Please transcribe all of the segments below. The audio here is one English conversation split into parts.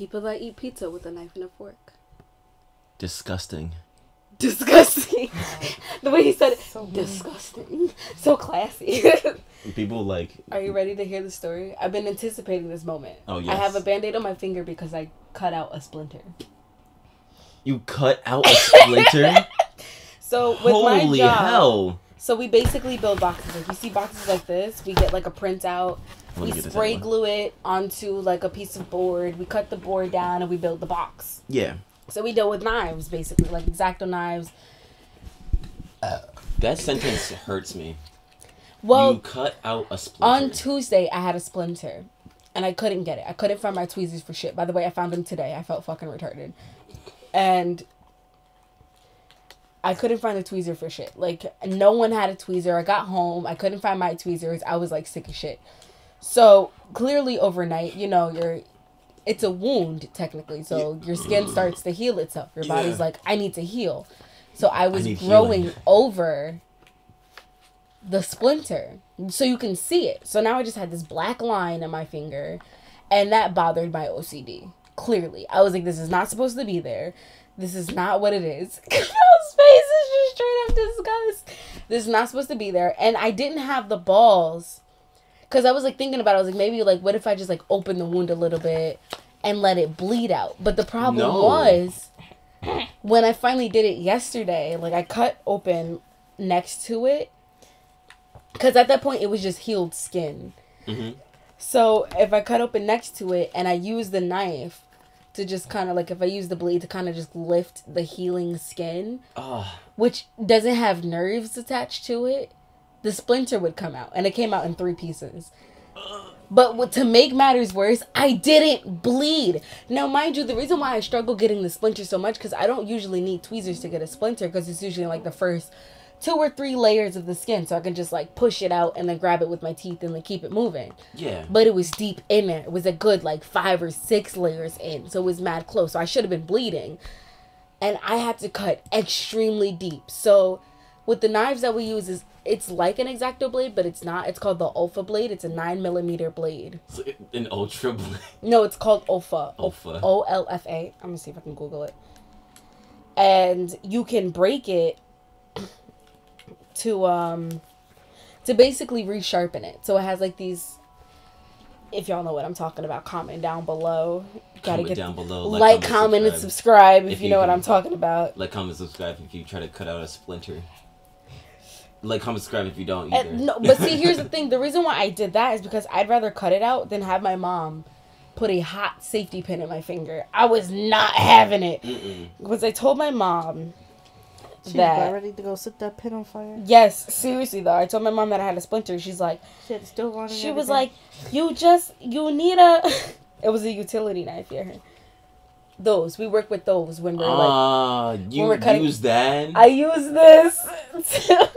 People that eat pizza with a knife and a fork. Disgusting. Disgusting. the way he said it. So mean. disgusting. So classy. People like. Are you ready to hear the story? I've been anticipating this moment. Oh, I have a band aid on my finger because I cut out a splinter. You cut out a splinter? So with my job, hell! so we basically build boxes. Like you see boxes like this, we get like a printout. Let We spray glue it onto like a piece of board. We cut the board down and we build the box. Yeah. So we deal with knives basically, like exacto knives. Uh, that sentence hurts me. Well, you cut out a splinter. on Tuesday I had a splinter, and I couldn't get it. I couldn't find my tweezers for shit. By the way, I found them today. I felt fucking retarded, and I couldn't find a tweezer for shit. Like no one had a tweezer. I got home. I couldn't find my tweezers. I was like sick of shit. So clearly overnight, you know, you're it's a wound technically. So your skin starts to heal itself. Your body's Yeah. like, I need to heal. So I was need growing healing. over the splinter. So you can see it. So now I just had this black line on my finger and that bothered my OCD. Clearly. I was like, this is not supposed to be there. This is not what it is. Kyle's face is just straight up disgust. This is not supposed to be there. And I didn't have the balls. Cause I was like thinking about it. I was like, maybe like what if I just like open the wound a little bit and let it bleed out? But the problem No. was when I finally did it yesterday, like I cut open next to it. Cause at that point it was just healed skin. Mhm. So if I cut open next to it and I use the knife to just kind of like if I use the blade to kind of just lift the healing skin, Ah, which doesn't have nerves attached to it, the splinter would come out, and it came out in three pieces. But to make matters worse, I didn't bleed. Now, mind you, the reason why I struggle getting the splinter so much because I don't usually need tweezers to get a splinter because it's usually like the first two or three layers of the skin, so I can just like push it out and then grab it with my teeth and like keep it moving. yeah. But it was deep in there. It was a good like five or six layers in, so it was mad close. So I should have been bleeding, and I had to cut extremely deep. So with the knives that we use is it's like an exacto blade, but it's not. It's called the Olfa blade. It's a nine millimeter blade. It's an ultra blade. No, it's called Olfa. Olfa. O L F A. I'm gonna see if I can Google it. And you can break it to um to basically resharpen it. So it has like these. If y'all know what I'm talking about, comment down below. Gotta Comment get down below. like, comment, and subscribe if, If you you know what I'm talking about. Like, comment, subscribe if you try to cut out a splinter. Like, comment, subscribe if you don't either. And, no, but see, here's the thing. The reason why I did that is because I'd rather cut it out than have my mom put a hot safety pin in my finger. I was not having it Mm-mm. because I told my mom She's that. about ready to go set that pin on fire. Yes, seriously though. I told my mom that I had a splinter. She's like, She had still running. she was like, you just you need a. it was a utility knife, yeah. Those we work with those when we're like. Ah, you we're cutting- use that? I use this.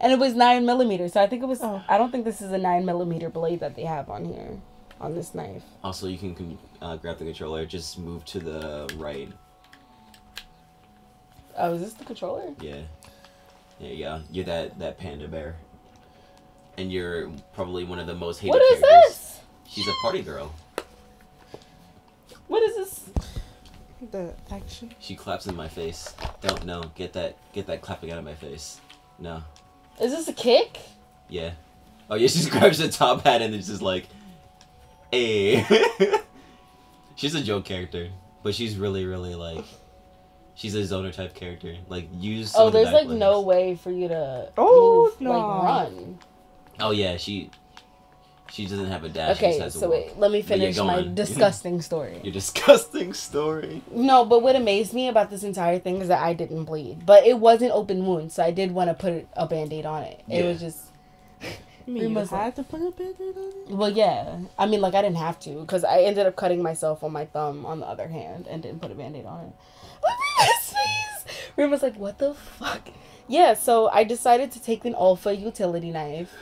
and it was nine millimeters, so I think it was. Oh. I don't think this is a nine millimeter blade that they have on here, on this knife. Also, you can con- uh, grab the controller. Just move to the right. Oh, is this the controller? Yeah. There you go. You're that that panda bear. And you're probably one of the most hated What is characters. this? She's a party girl. What is this? the action. She claps in my face. Don't know. Get that get that clapping out of my face. No. Is this a kick? Yeah. Oh yeah, she just grabs the top hat and it's just like Hey eh. She's a joke character. But she's really, really like she's a zoner type character. Like use oh, some Oh, of the there's like dive no way for you to Oh, move, no. like run. Oh yeah, she she doesn't have a dash, she Okay, just has so walk. wait, let me But yeah, finish my on. disgusting story. Your disgusting story. No, but what amazed me about this entire thing is that I didn't bleed. But it was an open wound, so I did want to put a band aid on it. It Yeah. was just. I mean, you must- had to put a band-aid on it. Well, yeah. I mean, like, I didn't have to, because I ended up cutting myself on my thumb on the other hand and didn't put a band aid on it. Look at his face! Rima's like, what the fuck? Yeah, so I decided to take an Olfa utility knife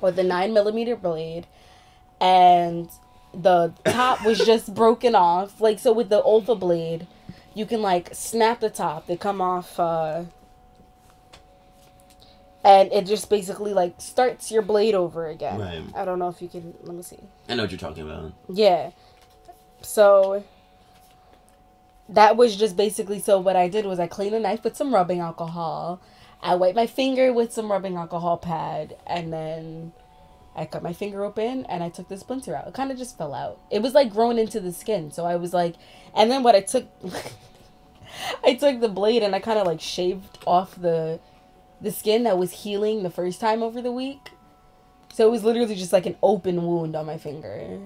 with a nine millimeter blade, and the top was just broken off. Like, so with the Olfa blade, you can like snap the top. They come off. uh and it just basically like starts your blade over again. Right. I don't know if you can. Let me see. I know what you're talking about. Yeah. So that was just basically so what I did was I cleaned a knife with some rubbing alcohol. I wiped my finger with some rubbing alcohol pad and then I cut my finger open and I took the splinter out. It kind of just fell out. It was like growing into the skin. So I was like and then what I took I took the blade and I kind of like shaved off the the skin that was healing the first time over the week. So it was literally just like an open wound on my finger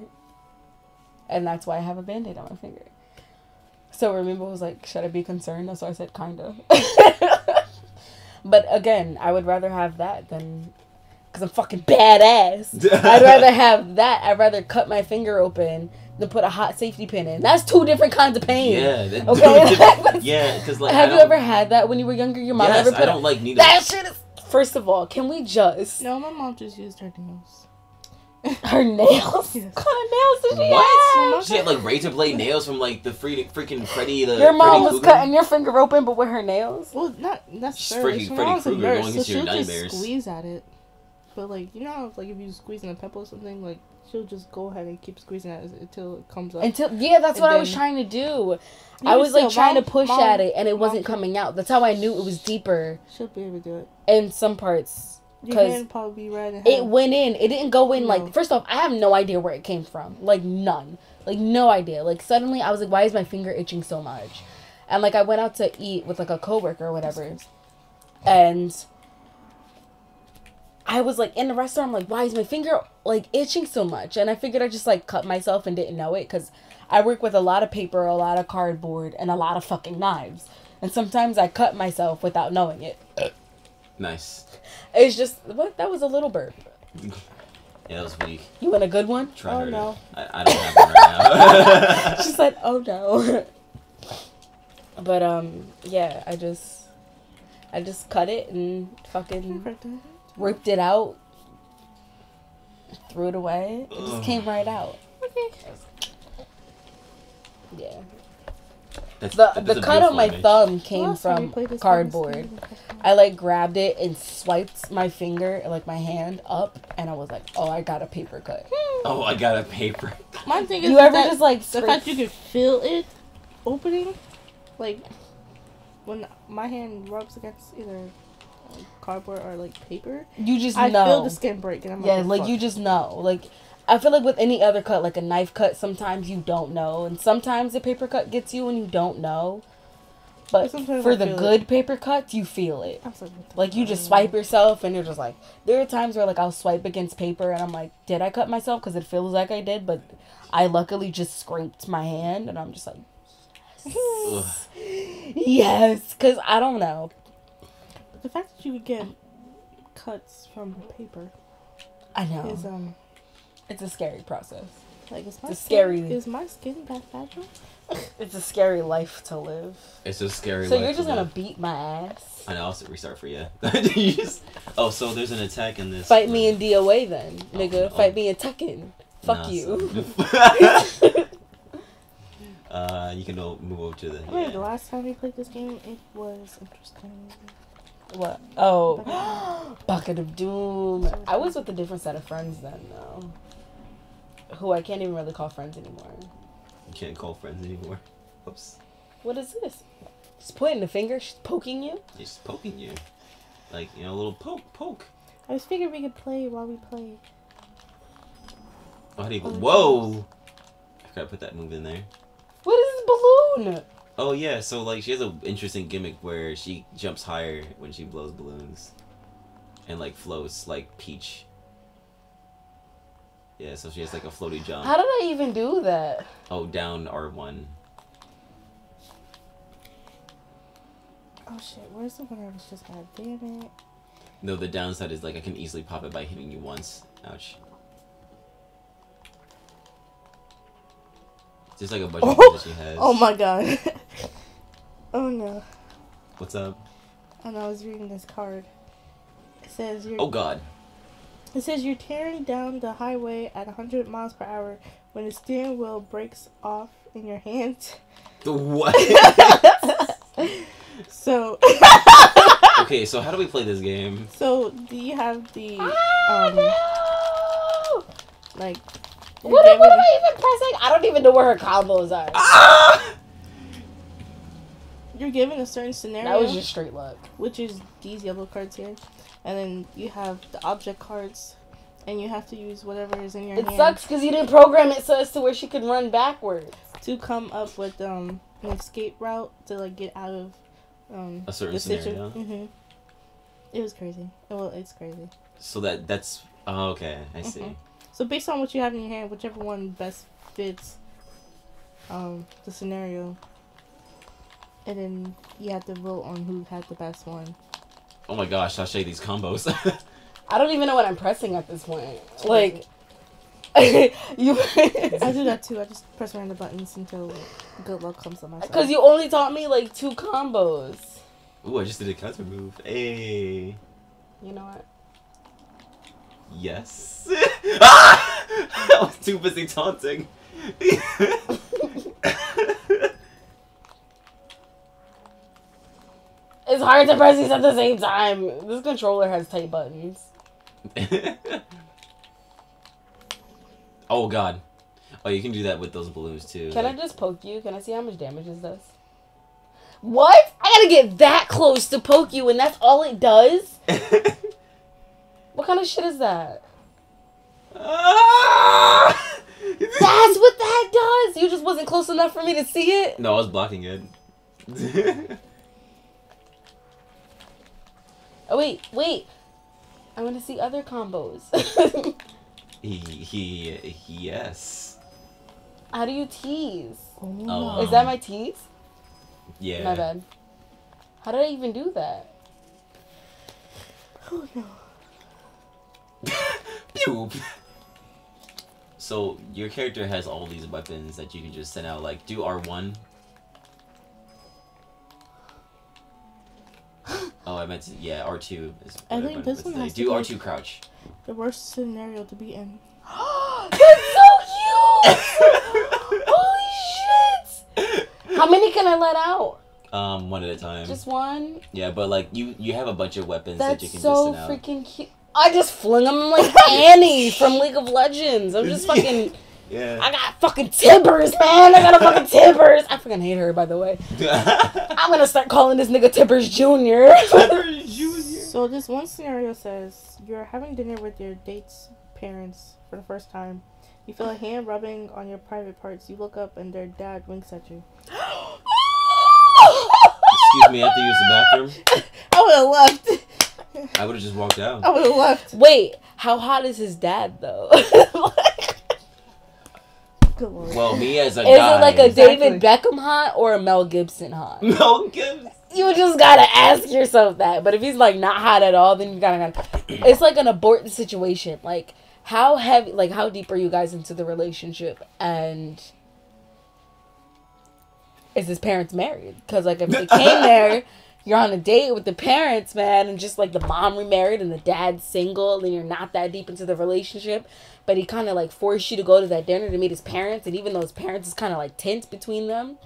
and that's why I have a band-aid on my finger. So remember was like, should I be concerned? That's why I said kinda. but again, I would rather have that than because I'm fucking badass. I'd rather have that. I'd rather cut my finger open than put a hot safety pin in. That's two different kinds of pain. Yeah. Okay. yeah, because like. Have you ever had that when you were younger? Your mom Yes, ever I put don't a, like needles. that shit is. First of all, can we just No, my mom just used her nails. her nails? Yes. What kind of nails did she What? have? She had like razor blade nails from like the free, freaking Freddy the. Your mom Freddy was Krueger. cutting your finger open, but with her nails. Well, not necessarily. freaking So Freddy my mom's Krueger nurse, going so into your she'll just squeeze at it. But like you know, how, like if you squeeze in a pimple or something, like she'll just go ahead and keep squeezing at it until it comes up. Until yeah, that's And what I was trying to do. I was like trying mom- to push mom- at it, and it wasn't coming out. That's how I knew it was deeper She'll be able to do it. in some parts. Your 'Cause hand probably be. It went in. It didn't go in No. like. First off, I have no idea where it came from. Like none. Like no idea. Like suddenly, I was like, "Why is my finger itching so much?" And like I went out to eat with like a coworker or whatever, and I was like in the restaurant. I'm like, "Why is my finger like itching so much?" And I figured I just like cut myself and didn't know it because I work with a lot of paper, a lot of cardboard, and a lot of fucking knives. And sometimes I cut myself without knowing it. Nice. It's just what that was a little burp. Yeah, that was weak. You want a good one? Try Oh, no. I, I don't have one right now. she said, "Oh no." but um, yeah, I just, I just cut it and fucking ripped it out, threw it away. It just came right out. Okay. Yeah. That's, The that's the cut on beautiful my image. thumb came Last from played this game, cardboard. this game was I like grabbed it and swiped my finger, like my hand up, and I was like, "Oh, I got a paper cut." Oh, I got a paper. My thing is You ever that just like the scrape- fact you could feel it opening, like when my hand rubs against either uh, cardboard or like paper, you just I know. feel the skin break, and I'm Yeah, like, like you just know. Like I feel like with any other cut, like a knife cut, sometimes you don't know, and sometimes the paper cut gets you and you don't know. But Sometimes for I the good paper cuts, you feel it. Like, what the Like you just swipe yourself, and you're just like. There are times where like I'll swipe against paper, and I'm like, did I cut myself? Because it feels like I did, but I luckily just scraped my hand, and I'm just like, Ugh. yes, because I don't know. The fact that you would get cuts from paper I know is um it's a scary process. like is my It's skin, scary. Is my skin that fragile? It's a scary life to live. It's a scary. So life you're to just gonna live. beat my ass. I know. I'll restart for you. You just- oh, so there's an attack in this. Fight me in DOA then, Oh, nigga. no. Fight me in Tekken. Fuck Nah, you. son. uh, you can go move over to the. I remember the last time we played this game, it was interesting. what? Oh, Bucket of Doom. I was with a different set of friends then, though. Who I can't even really call friends anymore. You can't call friends anymore. Oops. What is this? She's pointing the finger. She's poking you. She's poking you. Like, you know, a little poke, poke. I was figuring we could play while we play. Oh, how do you go? Oh, Whoa! I forgot to put that move in there. What is this balloon? Oh, yeah, so, like, she has an interesting gimmick where she jumps higher when she blows balloons. And, like, floats like Peach. Yeah, so she has, like, a floaty jump. How did I even do that? Oh, down R1. Oh shit, where's the one I was just at? Damn it. No, the downside is, like, I can easily pop it by hitting you once. Ouch. Just like a bunch of Oh! moves that she has. Oh my god. oh no. What's up? Oh, and I was reading this card. It says you're Oh, God. It says you're tearing down the highway at 100 miles per hour when the steering wheel breaks off in your hand. The what? So, okay, so how do we play this game? so do you have the Ah, um no! like? What, what given- am I even pressing? I don't even know where her combos are. Ah! You're given a certain scenario, That was just straight luck. which is these yellow cards here, and then you have the object cards, and you have to use whatever is in your It hand It sucks because you didn't program it so as to where she could run backwards. to come up with um an escape route to like get out of um A certain the situ- scenario? Mhm. It was crazy. Well, it's crazy. So that that's oh, okay. I see. Mhm. So based on what you have in your hand, whichever one best fits um the scenario, and then you have to vote on who had the best one. Oh my gosh, I'll show you these combos. I don't even know what I'm pressing at this point. Like, you. I do that too. I just press random buttons until good luck comes on my side. Because you only taught me like two combos. Ooh, I just did a counter move. Hey. You know what? Yes. ah! I was too busy taunting. It's hard to press these at the same time. This controller has tight buttons. oh god. Oh, you can do that with those balloons too. Can I just poke you? Can I see how much damage this does? What? I gotta get that close to poke you, and that's all it does? What kind of shit is that? Ah! That's what that does! You just wasn't close enough for me to see it? No, I was blocking it. Oh, wait, wait. I want to see other combos. he, he, he, yes. how do you tease? Oh, Oh, Is that my tease? Yeah. My bad. How did I even do that? oh no. Pew. So your character has all these weapons that you can just send out. Like, do R one. I meant to. Yeah, R two is. I think meant this to one say. has to Do be- R two crouch. The worst scenario to be in. That's so cute! Holy shit! How many can I let out? um, one at a time. Just one? Yeah, but like you, you have a bunch of weapons that you That's can so just send out. freaking cute. I just fling them like Annie from League of Legends. I'm just fucking. Yeah. I got fucking Tibbers, man. I got a fucking Tibbers. I fucking hate her, by the way. I'm gonna start calling this nigga Tibbers Junior. So this one scenario says you're having dinner with your date's parents for the first time. You feel a hand rubbing on your private parts. You look up and their dad winks at you. Excuse me, I have to use the bathroom. I would have left. I would have just walked out. I would have left. Wait, how hot is his dad though? Good lord. Well, me as a Is guy. it like a Exactly. David Beckham hot or a Mel Gibson hot? Mel Gibson. You just gotta ask yourself that. But if he's like not hot at all, then you gotta. gotta it's like an aborted situation. Like how heavy, like how deep are you guys into the relationship? And is his parents married? Because like if they came there, you're on a date with the parents, man, and just like the mom remarried and the dad's single, and you're not that deep into the relationship. But he kind of like forced you to go to that dinner to meet his parents, and even though his parents is kind of like tense between them.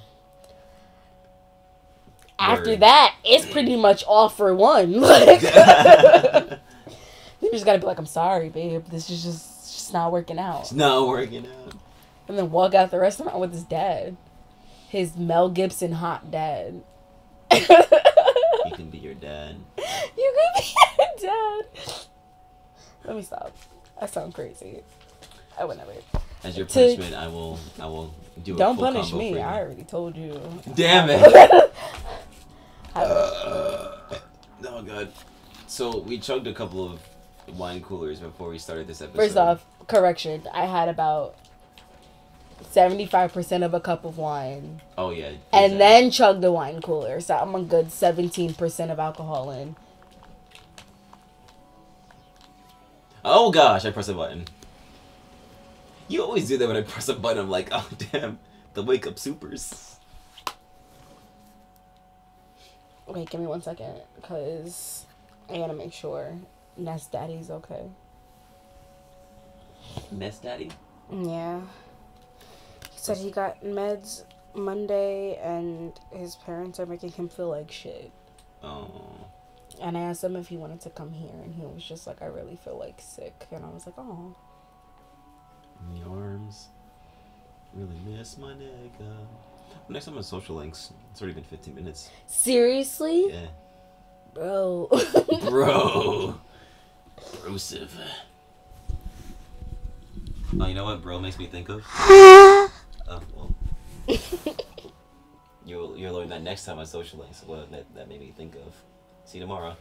After Word. that, it's pretty much all for one. Like, you just gotta be like, "I'm sorry, babe. This is just just not working out." It's not working out. and then walk out the restaurant with his dad, his Mel Gibson hot dad. you He can be your dad. you can be your dad. Let me stop. I sound crazy. I would never. As your To- punishment, I will. I will do. A Don't full punish me. I already told you. Damn it. Uh, oh god. So we chugged a couple of wine coolers before we started this episode. First off, correction. I had about seventy-five percent of a cup of wine, Oh yeah. and then chugged the wine cooler. So I'm a good seventeen percent of alcohol in. Oh gosh, I press a button. You always do that when I press a button. I'm like, oh damn, the wake up supers. Wait, give me one second, cause I gotta make sure Nest Daddy's okay. Mess daddy. Yeah. He said he got meds Monday, and his parents are making him feel like shit. Oh. And I asked him if he wanted to come here, and he was just like, "I really feel like sick," and I was like, "Oh." In the arms. Really miss my nigga. Next time on social links. It's already been 15 minutes. Seriously, Yeah. bro. Bro. Brosive. Oh, you know what bro makes me think of? Oh, well. You'll, you'll learn that next time on social links. What that, that made me think of. See you tomorrow.